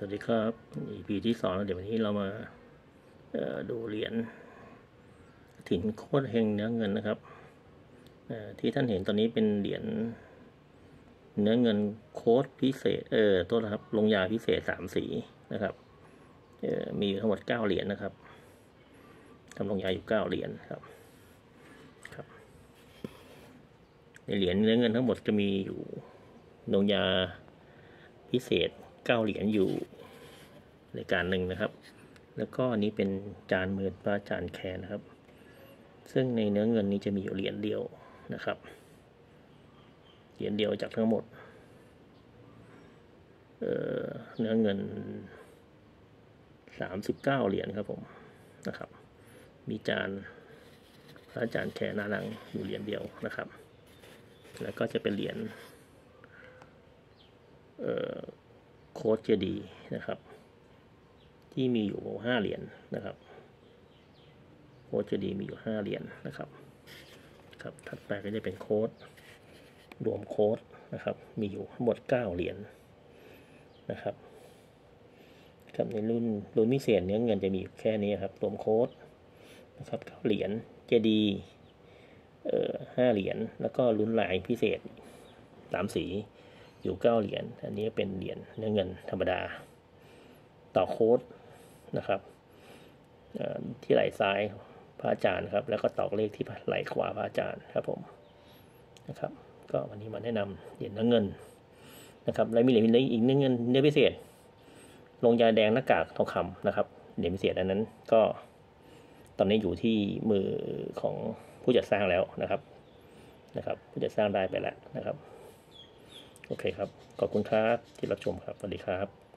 สวัสดีครับ EP ที่สองแล้วเดี๋ยววันนี้เรามาดูเหรียญถิ่นโคตรเฮงเนื้อเงินนะครับที่ท่านเห็นตอนนี้เป็นเหรียญเนื้อเงินโค้ดพิเศษ เออตัวนะครับ ลงยาพิเศษสามสีนะครับมีอยู่ทั้งหมดเก้าเหรียญนะครับทำลงยาอยู่เก้าเหรียญครับครับ ในเหรียญเนื้อเงินทั้งหมดจะมีอยู่ลงยาพิเศษ เก้าเหรียญอยู่รายการหนึ่งนะครับ แล้วก็อันนี้เป็นจานมือพระอาจารย์แคนนะครับ ซึ่งในเนื้อเงินนี้จะมีอยู่เหรียญเดียวนะครับ เหรียญเดียวจากทั้งหมดเอ่อเนื้อเงินสามสิบเก้าเหรียญครับผมนะครับ มีจานพระอาจารย์แคนหนาลังอยู่เหรียญเดียวนะครับ แล้วก็จะเป็นเหรียญเอ่อ โค้ดเจดีนะครับ ที่มีอยู่ห้าเหรียญนะครับโค้ดเจดีมีอยู่ห้าเหรียญนะครับครับถัดไปก็จะเป็นโค้ดรวมโค้ดนะครับ มีอยู่ทั้งหมดเก้าเหรียญนะครับครับในรุ่นรุ่นพิเศษเนื้อเงินจะมีแค่นี้ครับรวมโค้ดนะครับเก้าเหรียญเจดีเอ่อห้าเหรียญแล้วก็รุ่นลายพิเศษสามสี อยู่เก้าเหรียญ อันนี้เป็นเหรียญเนื้อเงินธรรมดา ต่อโค้ดนะครับที่ไหล่ซ้ายพระอาจารย์ครับ แล้วก็ตอกเลขที่ไหล่ขวาพระอาจารย์ครับผมนะครับ ก็วันนี้มาแนะนำเหรียญเนื้อเงินนะครับ และมีเหรียญอีกเนื้อเงินเนื้อพิเศษ ลงยาแดงหน้ากากทองคำนะครับ เหรียญพิเศษอันนั้นก็ตอนนี้อยู่ที่มือของผู้จัดสร้างแล้วนะครับนะครับ ผู้จัดสร้างได้ไปแล้วนะครับ โอเคครับ ขอบคุณครับที่รับชมครับ สวัสดีครับ